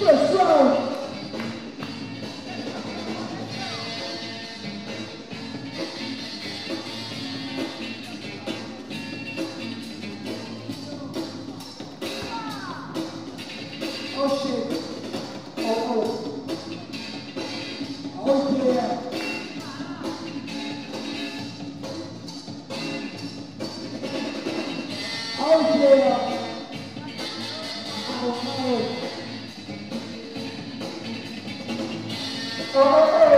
oh round. Oh, yeah. Oh, everybody.